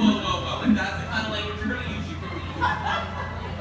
Come on, go, go.